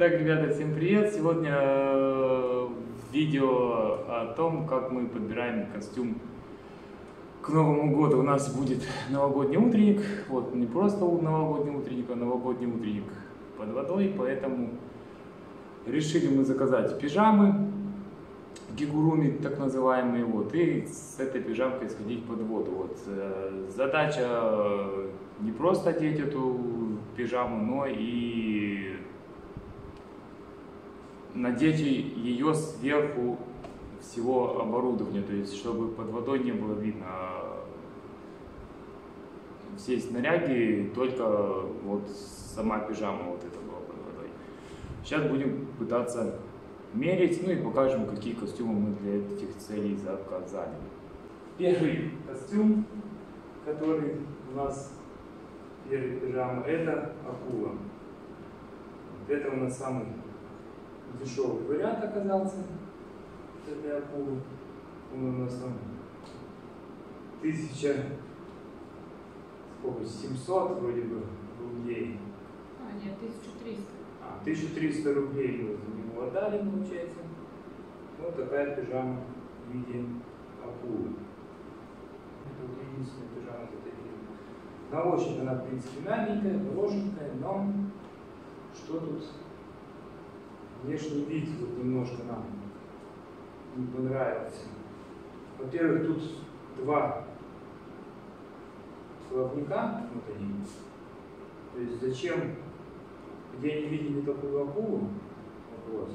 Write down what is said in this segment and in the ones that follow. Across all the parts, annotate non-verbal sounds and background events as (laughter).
Так, ребята, всем привет! Сегодня э, видео о том, как мы подбираем костюм к Новому году. У нас будет новогодний утренник. Вот не просто новогодний утренник, а новогодний утренник под водой. Поэтому решили мы заказать пижамы, гигуруми так называемые, вот, и с этой пижамкой сходить под воду. Вот. э, Задача не просто одеть эту пижаму, но и надеть ее сверху всего оборудования, то есть чтобы под водой не было видно все снаряги, только вот сама пижама вот это была под водой. Сейчас будем пытаться мерить, ну и покажем, какие костюмы мы для этих целей заказали. Первый костюм, который у нас первый пижама, это акула. Вот это у нас самый дешевый вариант оказался этой акулы. Он у нас там тысяча, сколько, 700 вроде бы рублей. А, нет, 1300. А, 1300 рублей мы за него отдали, получается. Вот такая пижама в виде акулы. Это вот единственная пижама из этой. На ощупь она, в принципе, мягенькая, хорошенькая, но что тут внешний вид вот немножко нам не понравился. Во-первых, тут два плавника, вот они. То есть зачем, где они видели такую акулу, вопрос.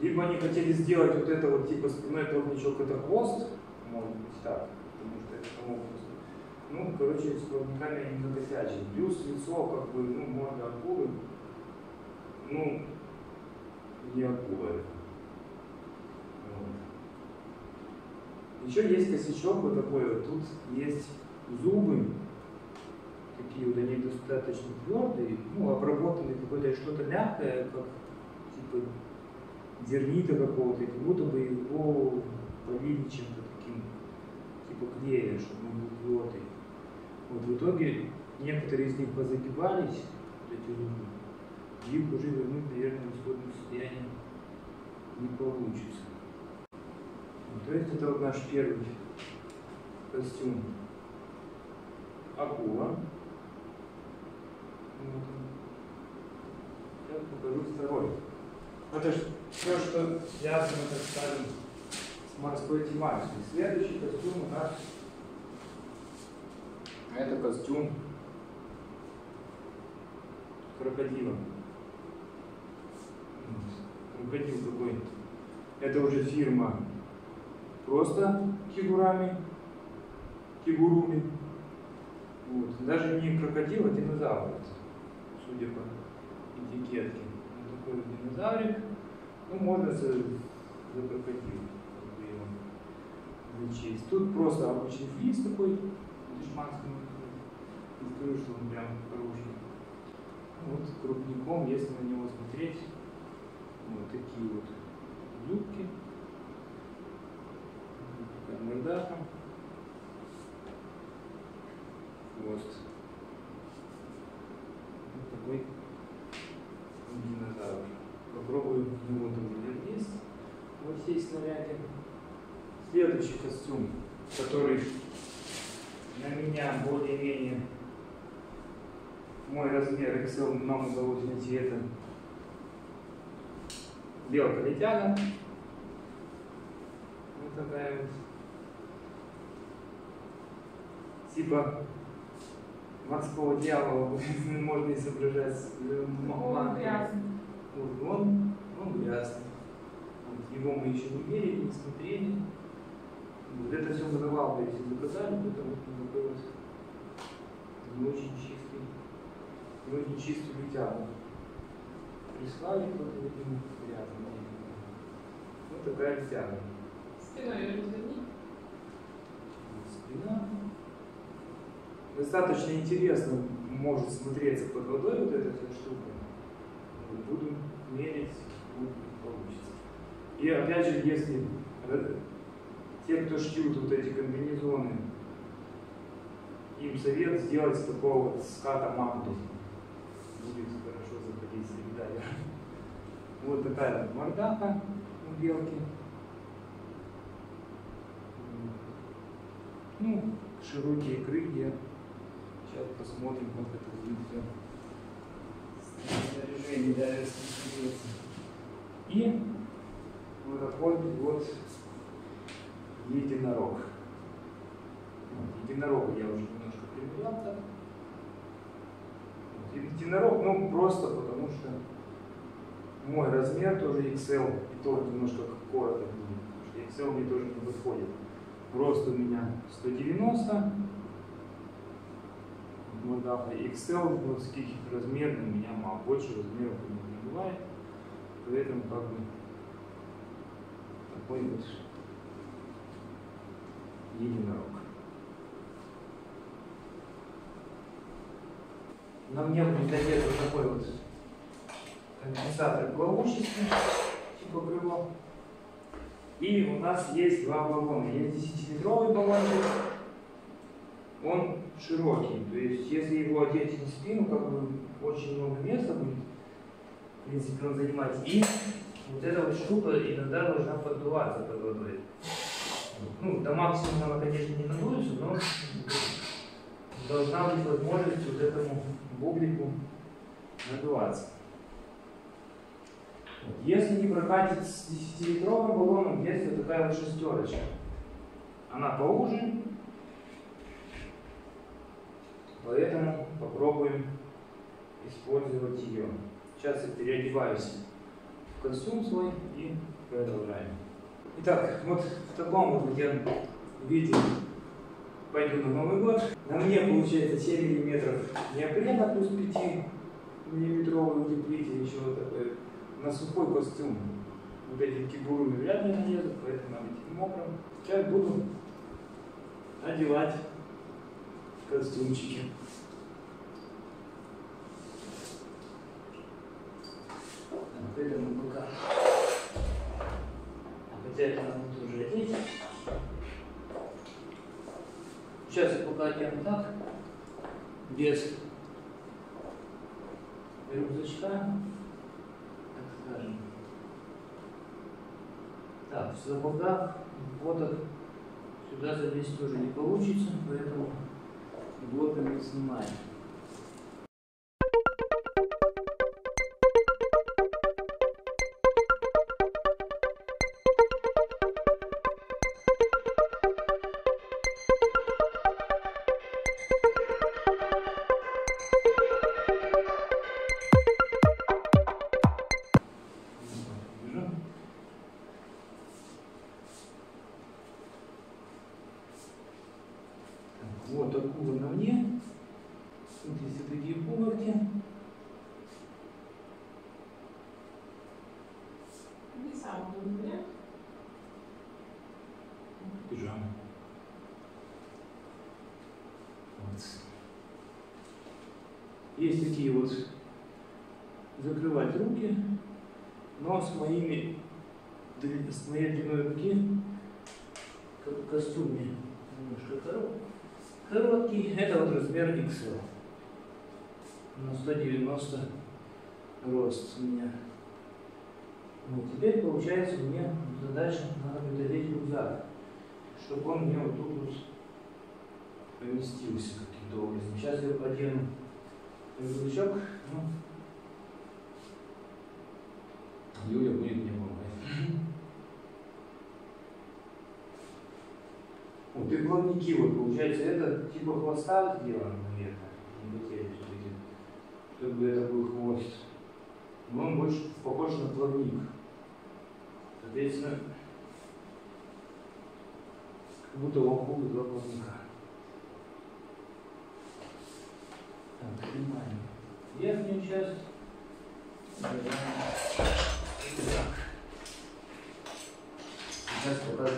Либо они хотели сделать вот это вот типа спиной плавничок, это хвост, может быть так, потому что это по Ну, короче, с плавниками они накосячили. Плюс лицо, как бы, ну, морда акулы, ну, не акула это. Вот. Еще есть косячок вот такой вот. Тут есть зубы, такие вот они достаточно твердые, ну, обработаны какое-то что-то мягкое, как типа дернита какого-то, как будто бы его полили чем-то таким, типа клея, чтобы он был твердый. Вот в итоге некоторые из них позагибались, вот эти зубы, их уже вернуть, наверное, в исходное состояние не получится. То есть это вот наш первый костюм акула. Вот. Сейчас покажу второй. Это все, что связано, так скажем, с морской тематикой. Следующий костюм у нас это костюм крокодила. Крокодил такой. Это уже фирма просто кигурами, кигуруми. Вот. Даже не крокодил, а динозавр, судя по этикетке. Вот такой динозаврик. Ну, можно за, за крокодил зачесть. Тут просто обычный флис такой, дешманский. Не скажу, что он прям хороший. Вот крупником, если на него смотреть, вот такие вот зубки. Такая мордаха. Хвост. Вот такой динозавр. Попробуем в него тоже вниз во всей снаряде. Следующий костюм, который на меня более-менее мой размер XL нам удалось найти это белка летяга. Вот такая вот. Типа морского дьявола (laughs) можно изображать э, м- Он грязный. Вот он, он грязный. Его мы еще не мерили, не смотрели. Вот это все выдавал, то есть заказали, потому что вот не очень чистый, не очень чистый летягу. Прислали кто-то, видимо, грязный. Вот такая летяга. Спиной разверни. Спина. Достаточно интересно может смотреться под водой вот эта вся штука. Буду мерить, будет получится. И опять же, если э, те, кто шьют вот эти комбинезоны, им совет сделать с такого вот ската манту. Будет хорошо (laughs) вот такая вот мордаха у белки. Ну, широкие крылья. Сейчас посмотрим, как это будет. Снаряжение даже. И вот такой вот единорог. Единорога я уже немножко примерял так. Единорог, ну просто потому что мой размер тоже XL, и то немножко коротко будет, потому что XL мне тоже не подходит. Рост у меня 190, мордаха XL, вот таких размер меня мало, больше размеров у меня не бывает, поэтому как бы такой вот единорог. На мне будет одет вот такой вот компенсатор плавучести, типа крыло. И у нас есть два баллона. Есть 10-литровый баллончик, он широкий. То есть, если его одеть на спину, как бы очень много места будет, в принципе, он занимать. И вот эта вот штука иногда должна поддуваться под водой. Ну, до максимума она, конечно, не надуется, но должна быть возможность вот этому бублику надуваться. Если не прокатит с 10-литровым баллоном, есть вот такая вот шестерочка. Она поуже, поэтому попробуем использовать ее. Сейчас я переодеваюсь в костюм свой и продолжаем. Итак, вот в таком вот я виде пойду на Новый год. На мне получается 7 миллиметров неопрена плюс 5 миллиметровый утеплитель, еще такой на сухой костюм. Вот эти кигуры вряд ли налезут, поэтому надо быть мокрым. Сейчас буду одевать костюмчики. Это мы пока. Хотя это надо тоже одеть. Сейчас я пока одену так, без рюкзачка, так скажем. Так, в сапогах, ботах сюда залезть тоже не получится, поэтому мы снимаем. Вот акула на мне. Смотрите, такие пуговки. Не сам удобный вариант. Пижама. Вот. Есть такие вот закрывать руки, но с моими с моей длиной руки, как в костюме, немножко корот- короткий, это вот размер XL. На 190 рост у меня. Вот, теперь получается мне задача надо будет одеть рюкзак, чтобы он мне вот тут вот поместился каким-то образом. Сейчас я одену рюкзачок, ну, Юля будет мне помогать. Вот и плавники, вот получается, это типа хвоста сделано, наверное, не потеря все-таки, чтобы это был хвост. Но он больше похож на плавник. Соответственно, как будто акулы два плавника. Так, снимаем верхнюю часть. Убираем. Сейчас пока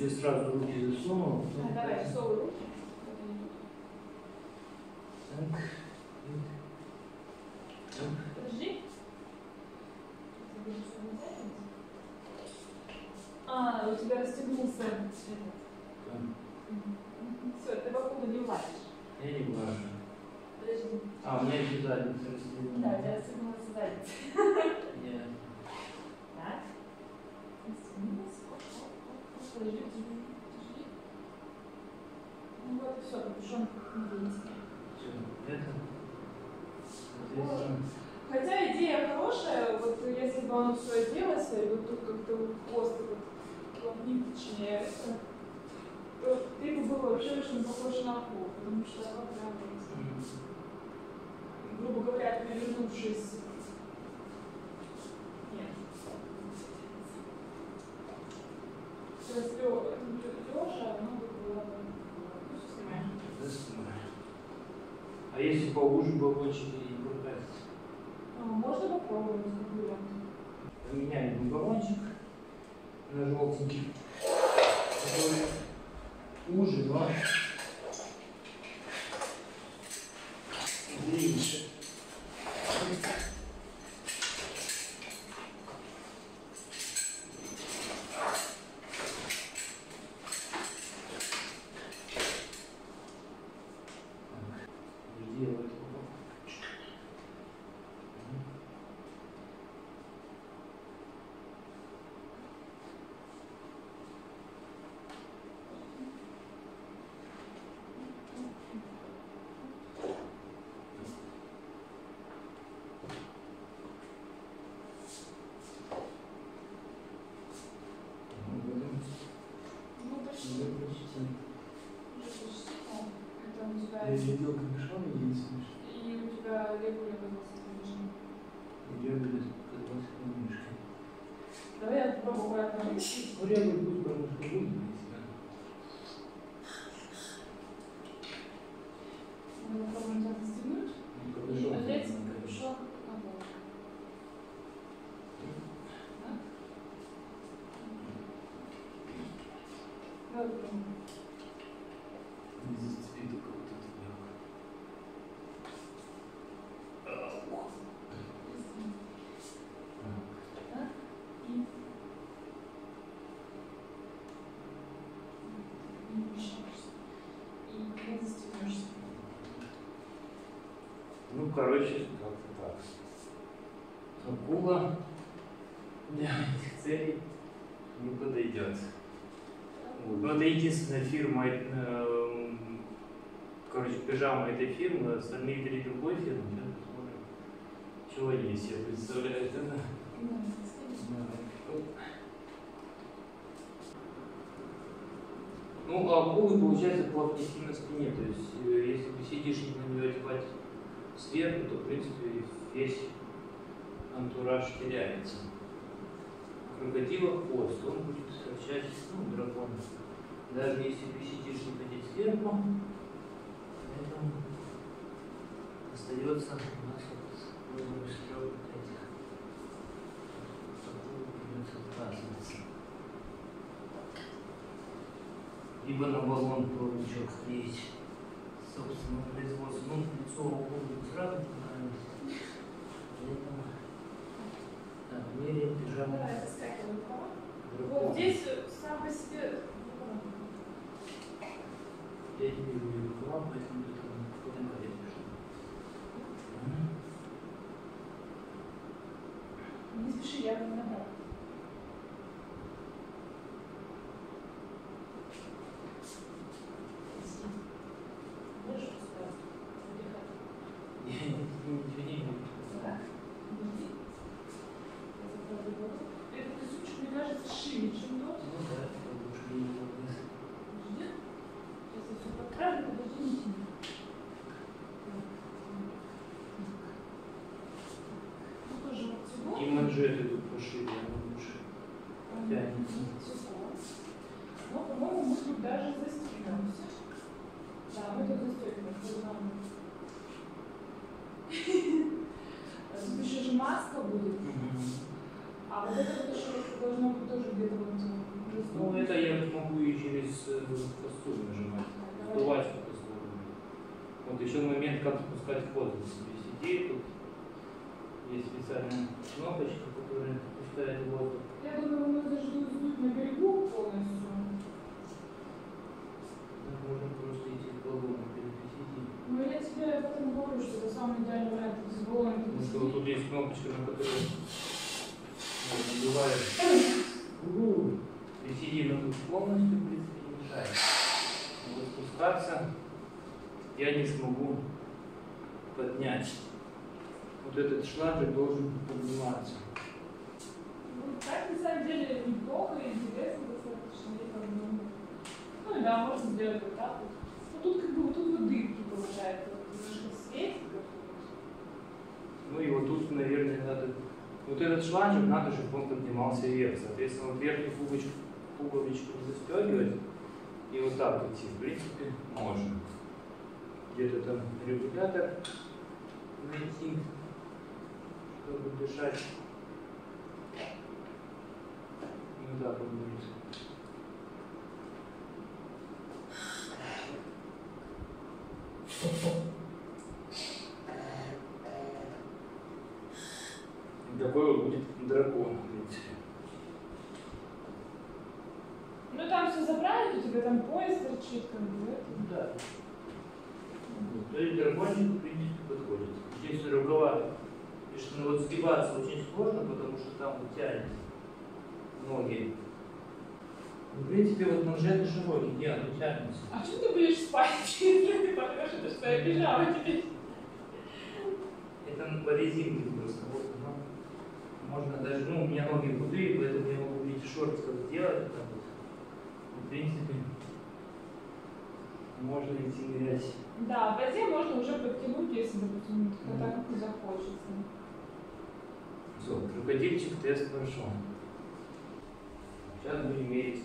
я сразу руки засунул. А, давай, всовывай руки. Вот они тут. Так. Так. Подожди. Забыла, что не тянется. А, у тебя расстегнулся этот. Так. Все, ты покуда не влазишь. Я не влажу. Подожди. А, у меня еще задница расстегнута. Да, у тебя расстегнулся задница. Я- Так. Расстегнулась. Оп, оп, оп, оп. Подожди, подожди, подожди. Ну вот и все, капюшон не есть. Всё, это, соответственно, Хотя идея хорошая, вот если бы оно все оделось, и вот точнее, это, то ты бы был вообще очень похож на акулу, потому что оно прям, грубо говоря, перевернувшись. Было бы... Ну, снимаем. да. А если поуже баллончики и прокрасить? А, Можно попробовать вариант. Поменяем баллончик на желтенький, который уже, но длиннее. Сделать Ну, почти. Уже почти. Ну, Это у тебя... Я видел капюшон единственный, что И у тебя регуля оказался конечно. я буду казался немножко. Давай я попробую аккуратно. Ну, ребят, будет немножко выглядеть, да. Мы попробуем тебя застегнуть. Ну, И капюшон, надеть наверное. капюшон на голову. Да? Давай попробуем. Не зацепи только вот это дело. Ау. Да? И... Не вмещаешься. И не застегнешься. Ну, короче, как-то так. Акула для этих целей не подойдет. Вот. Ну, это единственная фирма, э, короче, пижама этой фирмы, остальные три другой фирмы. Сейчас посмотрим, чего есть, я представляю. Это, да. Да. Ну, а акулы, получается, плавники на спине. То есть, э, если ты сидишь и на нее одевать сверху, то, в принципе, весь антураж теряется. Крокодила хвост, он будет торчать, ну, дракон. Даже если сидишь и надеть сверху, поэтому остается у нас вот трех вот этих. Акул придется отказываться. либо на баллон проводничок клеить. Собственно, производство. Ну, лицо уходит сразу. Поэтому, так. Давай, заскакивай права. дракона. Вот здесь сам по себе... Я не вижу ее рукава, поэтому это потом порядок. Не спеши, я не набрал. Можешь просто отдыхать? Я ничего не вижу. Да. Подожди. Я закладываю голову. Этот кусочек, мне кажется, шире, чем тот. Ну да, это уж не вниз. тянется. Сухо. Но, по-моему, мы тут даже застегнемся. Да, мы тут застегнемся. нам. Тут еще же маска будет. Мгм. А вот это вот еще должно быть тоже где-то вот э, Ну, это я могу и через э, костюм нажимать. Сдувать по костюму. Вот как спускать воздух. Себе сидеть тут. Есть специальная кнопочка, которая пускает воздух. Я думаю, мы даже сдуть на берегу полностью. Да, можно просто идти в баллон перекусить. Но я тебе об этом говорю, что это самый идеальный вариант с баллоном. Потому что вот тут есть кнопочка, на которой вот, надуваешь. Угу. И сидим мы тут полностью, в принципе, не мешает. Вот спускаться я не смогу поднять. Вот этот шланг должен подниматься. Ну, так, на самом деле, неплохо и интересно достаточно. бы, Ну и да, можно сделать вот так вот. Ну тут как бы вот тут вот дырки получается. Вот немножко светит. Ну и вот тут, наверное, надо... Вот этот шланжик надо, чтобы он поднимался вверх. Соответственно, вот верхнюю пуговичку, пуговичку застегивать и вот так идти. В принципе, можно. Где-то там регулятор найти, чтобы дышать. Вот будет. И такой вот будет дракон, в принципе. Ну там все забрали, у тебя там пояс торчит, как бы. да. То есть дракончик, в принципе, подходит. Единственное, рукава, конечно, ну вот сгибаться очень сложно, потому что там вот тянет ноги. Ну, В принципе, вот манжеты широкие, не, они тянутся. А что ты будешь спать, (laughs) если ты поймешь, это что я бежала тебе? Это по резинке просто. Вот, ну, можно даже, ну, у меня ноги худые, поэтому я могу в виде шортиков сделать. Так вот. В принципе, можно идти нырять. Да, в воде можно уже подтянуть, если, допустим, когда как захочется. Все, крокодильчик тест прошел. Сейчас будем мерить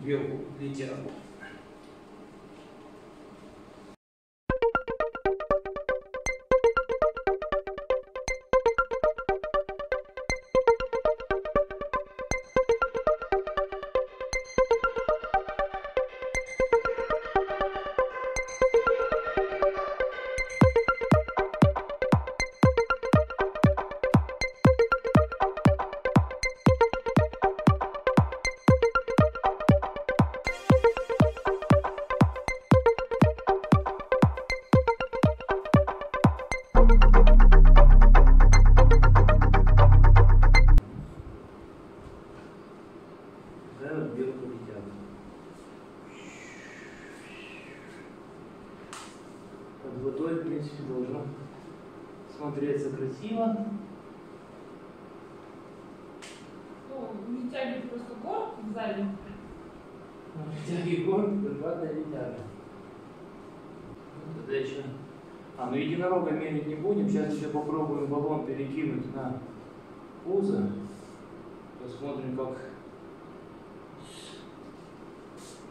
дверку летят. Летят. Под водой, в принципе, должно смотреться красиво. Ну, не тягивает просто горб сзади. Тяги город, горбатая летяга. Ну, Тогда еще... А, ну единорога мерить не будем. Сейчас еще попробуем баллон перекинуть на пузо. Посмотрим, как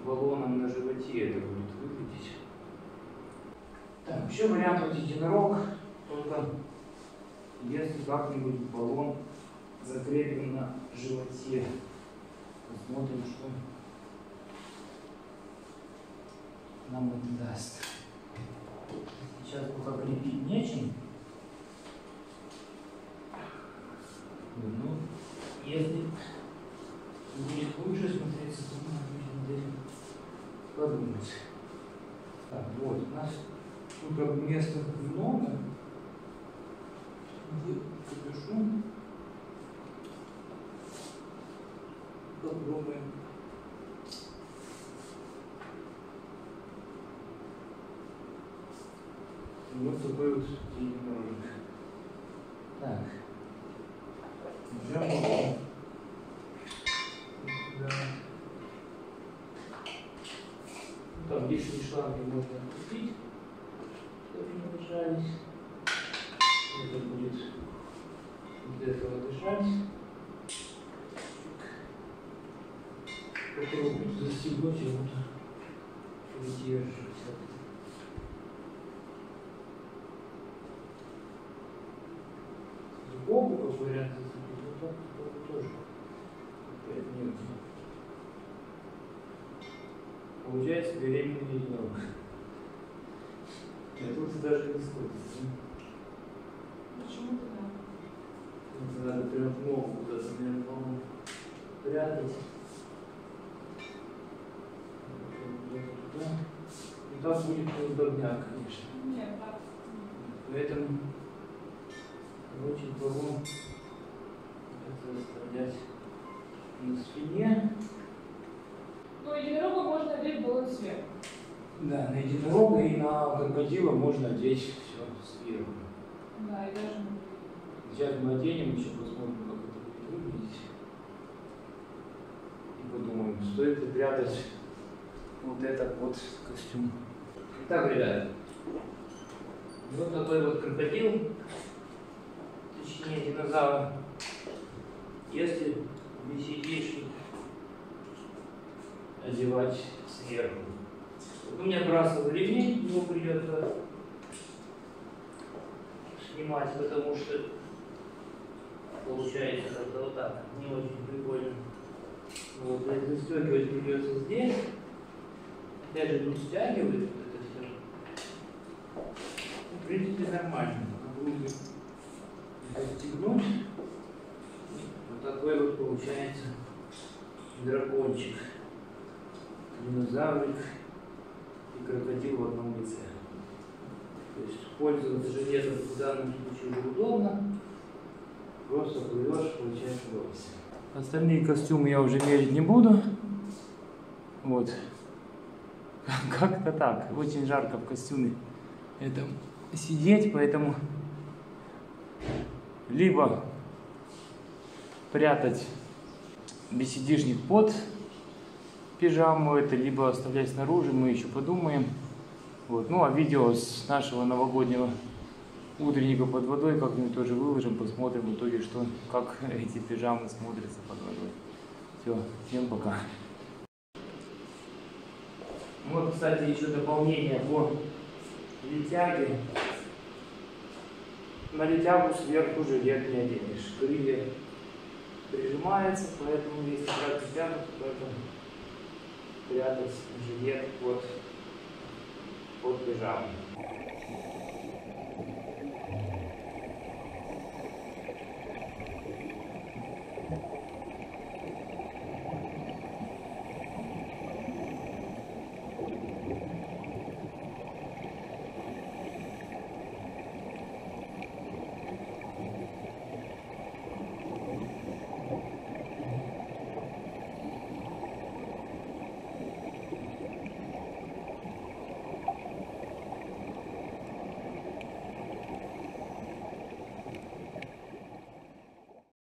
с баллоном на животе это будет выглядеть. Так, еще вариант вот единорог, только если как-нибудь баллон закрепим на животе. Посмотрим, что нам это даст. Сейчас пока крепить нечем. Ну, если будет лучше смотреться, то мы будем над этим подумать. Так, вот, у нас бы места много. Где капюшон? Попробуем. Вот такой вот единорожек. Так. Ждем. Да. Ну, Там лишние шланги можно отпустить, мешались. Это будет вот этого дышать. Попробуем застегнуть и вот выдерживать. Сбоку, как вариант, зацепить, ну так тоже. Опять нет. Получается беременный единорог. Даже не сходится. Почему-то да. Это надо прям в ногу куда-то, наверное, по-моему, прятать. Туда. Ну так будет неудобняк, конечно. Нет, так. Поэтому очень помогу это оставлять на спине. Ну, единорога можно одеть было сверху. Да, на единорога и на крокодила можно одеть все сверху. Да, и даже Сейчас мы оденем, еще посмотрим, как это будет выглядеть. И подумаем, стоит ли прятать вот этот вот костюм. Итак, ребята, вот такой вот крокодил, точнее динозавр. Если BCD одевать сверху. У меня брасовый ремень, его придется снимать, потому что получается как-то вот так, не очень прикольно. Вот, застегивать придется здесь. Опять же, не стягивает вот это все. В принципе, нормально. Будет застегнуть. Вот такой вот получается дракончик. Динозаврик крокодил в одном лице. То есть пользоваться жилетом в данном случае уже удобно. Просто плывешь, получаешь удовольствие. Остальные костюмы я уже мерить не буду. Вот. (laughs) Как-то так. Очень жарко в костюме этом сидеть, поэтому либо прятать беседишник под пижаму это, либо оставлять снаружи, мы еще подумаем. Вот. Ну а видео с нашего новогоднего утренника под водой как-нибудь тоже выложим, посмотрим в итоге, что, как эти пижамы смотрятся под водой. Все, всем пока. Вот, кстати, еще дополнение по летяге. На летягу сверху жилет не оденешь. Крылья прижимается, поэтому если брать летягу, то только прятать жилет под, под пижаму.